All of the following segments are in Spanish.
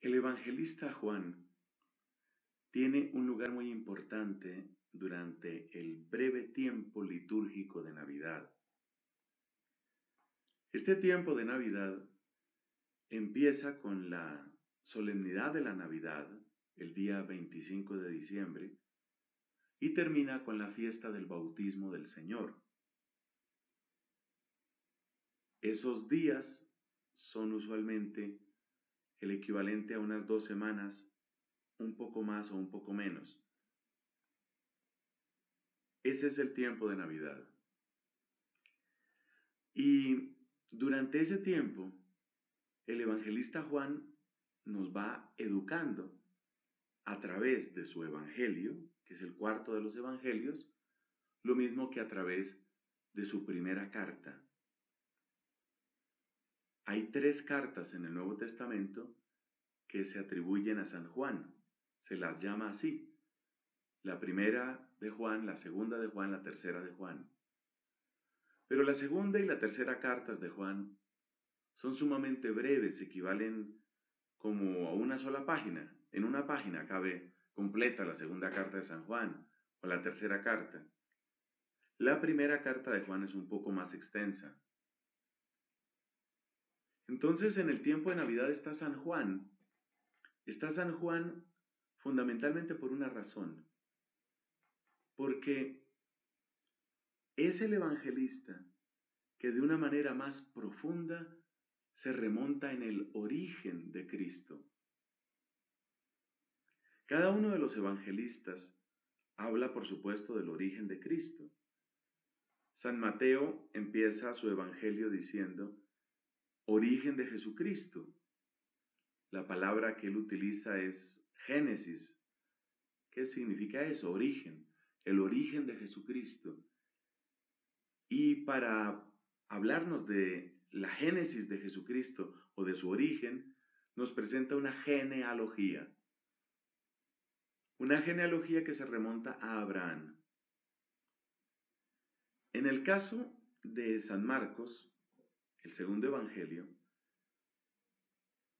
El evangelista Juan tiene un lugar muy importante durante el breve tiempo litúrgico de Navidad. Este tiempo de Navidad empieza con la solemnidad de la Navidad, el día 25 de diciembre, y termina con la fiesta del bautismo del Señor. Esos días son usualmente el equivalente a unas dos semanas, un poco más o un poco menos. Ese es el tiempo de Navidad. Y durante ese tiempo, el evangelista Juan nos va educando a través de su evangelio, que es el cuarto de los evangelios, lo mismo que a través de su primera carta, hay tres cartas en el Nuevo Testamento que se atribuyen a San Juan. Se las llama así. La primera de Juan, la segunda de Juan, la tercera de Juan. Pero la segunda y la tercera cartas de Juan son sumamente breves, equivalen como a una sola página. En una página cabe completa la segunda carta de San Juan o la tercera carta. La primera carta de Juan es un poco más extensa. Entonces en el tiempo de Navidad está San Juan. Está San Juan fundamentalmente por una razón. Porque es el evangelista que de una manera más profunda se remonta en el origen de Cristo. Cada uno de los evangelistas habla, por supuesto, del origen de Cristo. San Mateo empieza su evangelio diciendo, origen de Jesucristo. La palabra que él utiliza es Génesis. ¿Qué significa eso? Origen. El origen de Jesucristo. Y para hablarnos de la génesis de Jesucristo o de su origen, nos presenta una genealogía. Una genealogía que se remonta a Abraham. En el caso de San Marcos, el segundo Evangelio,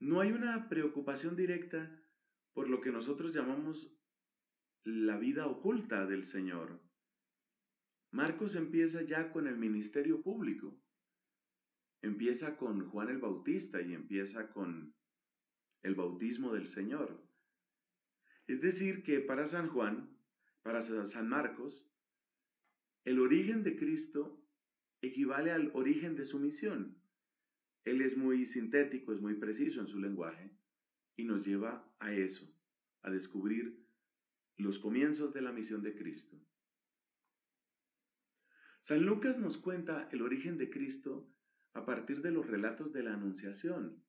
no hay una preocupación directa por lo que nosotros llamamos la vida oculta del Señor. Marcos empieza ya con el ministerio público. Empieza con Juan el Bautista y empieza con el bautismo del Señor. Es decir, que para San Juan, para San Marcos, el origen de Cristo equivale al origen de su misión. Él es muy sintético, es muy preciso en su lenguaje y nos lleva a eso, a descubrir los comienzos de la misión de Cristo. San Lucas nos cuenta el origen de Cristo a partir de los relatos de la Anunciación.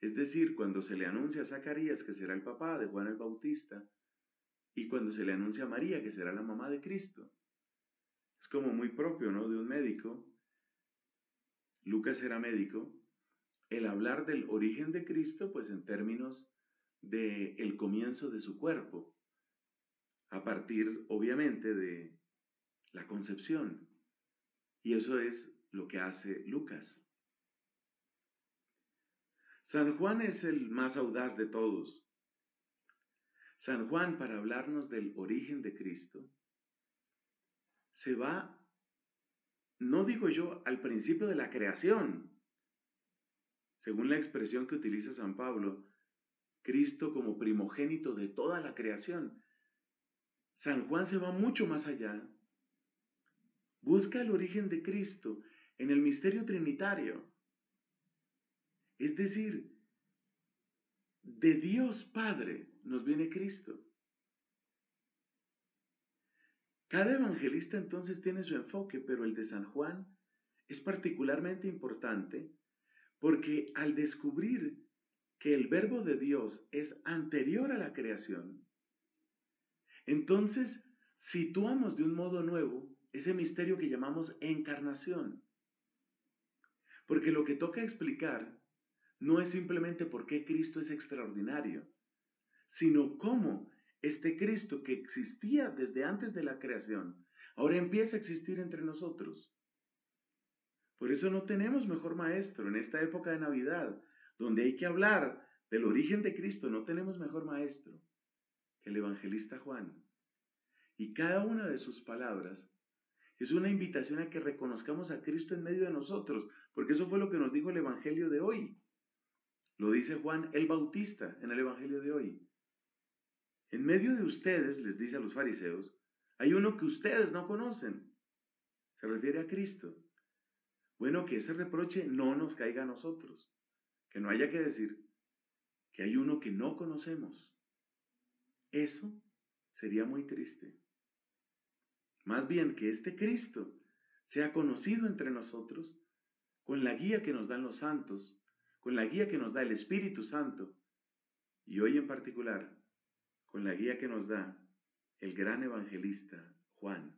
Es decir, cuando se le anuncia a Zacarías que será el papá de Juan el Bautista y cuando se le anuncia a María que será la mamá de Cristo. Es como muy propio, ¿no? De un médico. Lucas era médico. El hablar del origen de Cristo, pues en términos de el comienzo de su cuerpo, a partir, obviamente, de la concepción. Y eso es lo que hace Lucas. San Juan es el más audaz de todos. San Juan, para hablarnos del origen de Cristo, se va, no digo yo, al principio de la creación. Según la expresión que utiliza San Pablo, Cristo como primogénito de toda la creación. San Juan se va mucho más allá. Busca el origen de Cristo en el misterio trinitario. Es decir, de Dios Padre nos viene Cristo. Cada evangelista entonces tiene su enfoque, pero el de San Juan es particularmente importante porque al descubrir que el verbo de Dios es anterior a la creación, entonces situamos de un modo nuevo ese misterio que llamamos encarnación. Porque lo que toca explicar no es simplemente por qué Cristo es extraordinario, sino cómo este Cristo que existía desde antes de la creación, ahora empieza a existir entre nosotros. Por eso no tenemos mejor maestro en esta época de Navidad, donde hay que hablar del origen de Cristo, no tenemos mejor maestro que el evangelista Juan. Y cada una de sus palabras es una invitación a que reconozcamos a Cristo en medio de nosotros, porque eso fue lo que nos dijo el Evangelio de hoy. Lo dice Juan el Bautista en el Evangelio de hoy. En medio de ustedes, les dice a los fariseos, hay uno que ustedes no conocen. Se refiere a Cristo. Bueno, que ese reproche no nos caiga a nosotros. Que no haya que decir que hay uno que no conocemos. Eso sería muy triste. Más bien que este Cristo sea conocido entre nosotros con la guía que nos dan los santos, con la guía que nos da el Espíritu Santo y hoy en particular con la guía que nos da el gran evangelista Juan.